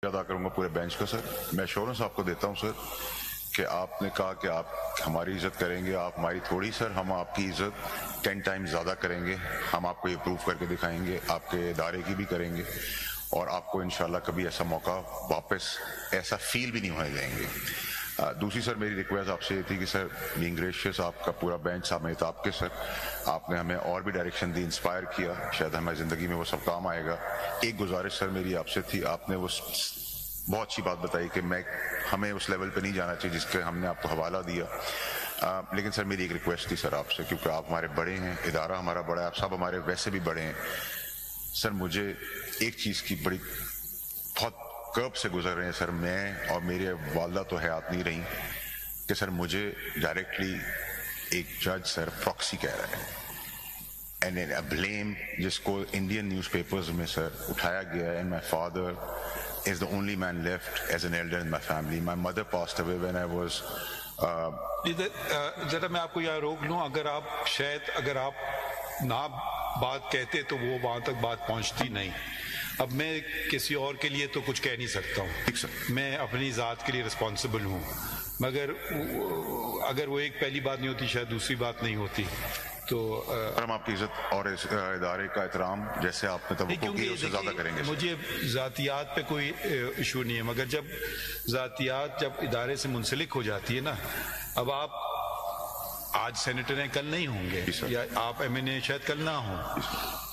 अदा करूँगा पूरे बेंच का सर मैं एश्योरेंस आपको देता हूँ सर कि आपने कहा कि आप हमारी इज़्ज़त करेंगे, आप हमारी थोड़ी सर हम आपकी इज़्ज़त टेन टाइम ज़्यादा करेंगे, हम आपको ये प्रूव करके दिखाएँगे, आपके इदारे की भी करेंगे, और आपको इन कभी ऐसा मौका वापस, ऐसा फील भी नहीं होने देंगे। दूसरी सर मेरी रिक्वेस्ट आपसे ये थी कि सर बीइंग ग्रेशियस आपका पूरा बेंच साहब मेहताब के सर आपने हमें और भी डायरेक्शन दी इंस्पायर किया। शायद हमारी ज़िंदगी में वो सब काम आएगा। एक गुजारिश सर मेरी आपसे थी आपने वो बहुत अच्छी बात बताई कि मैं हमें उस लेवल पे नहीं जाना चाहिए जिसके हमने आपको हवाला दिया। आ, लेकिन सर मेरी एक रिक्वेस्ट थी सर आपसे क्योंकि आप हमारे बड़े हैं इदारा हमारा बड़ा है आप सब हमारे वैसे भी बड़े हैं। सर मुझे एक चीज़ की बड़ी बहुत कर्ब से गुजर रहे हैं सर मैं और मेरे वालदा तो हयात नहीं रही कि सर मुझे डायरेक्टली एक जज सर प्रॉक्सी कह रहा है एंड ब्लेम जिसको इंडियन न्यूज़पेपर्स में सर उठाया गया है my father is the only man left as an elder in my family. My mother passed away when I was. Uh, जरा मैं आपको यहाँ रोक लूँ अगर आप शायद अगर आप ना बात कहते तो वो वहाँ तक बात पहुँचती नहीं अब मैं किसी और के लिए तो कुछ कह नहीं सकता ठीक सर। हूँ मैं अपनी ज़ात के लिए रिस्पॉन्सिबल हूँ। मगर अगर वो एक पहली बात नहीं होती शायद दूसरी बात नहीं होती। तो हम आपकी इज़्ज़त और इस इदारे का एहतराम जैसे आपने नहीं, तवक्को की उससे ज़्यादा करेंगे मुझे जातियात पे कोई इशू नहीं है। मगर जब जातियात जब इदारे से मुंसलिक हो जाती है ना अब आप आज सेनेटर हैं कल नहीं होंगे। या आप एम शायद कल ना हो।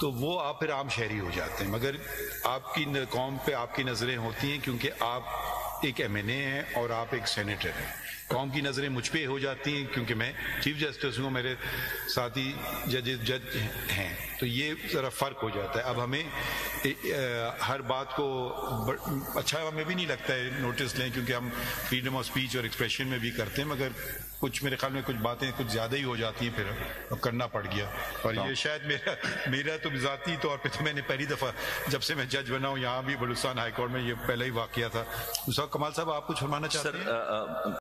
तो वो आप फिर आम शहरी हो जाते हैं। मगर आपकी कौम पे आपकी नज़रें होती हैं क्योंकि आप एक एम एन ए हैं और आप एक सेनेटर हैं। कौम की नज़रें मुझ पर हो जाती हैं क्योंकि मैं चीफ जस्टिस हूँ, मेरे साथी जज जज हैं। तो ये ज़रा फ़र्क हो जाता है। अब हमें ए, ए, हर बात को ब- अच्छा हमें भी नहीं लगता है नोटिस लें क्योंकि हम फ्रीडम ऑफ़ स्पीच और एक्सप्रेशन में भी करते हैं मगर कुछ मेरे ख्याल में कुछ बातें कुछ ज़्यादा ही हो जाती हैं फिर अब करना पड़ गया। और ये शायद मेरा मेरा तो ज़ाती तौर पे तो मैंने पहली दफ़ा जब से मैं जज बना हूँ यहाँ भी बलुस्तान हाईकोर्ट में ये पहला ही वाकया था। उस कमाल साहब आप कुछ फरमाना चाहते हैं?